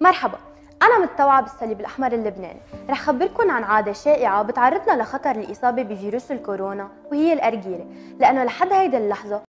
مرحبا أنا متطوعة بالصليب الأحمر اللبناني. رح خبركن عن عادة شائعة بتعرضنا لخطر الإصابة بفيروس الكورونا وهي الأرجيلة لأنه لحد هيدي اللحظة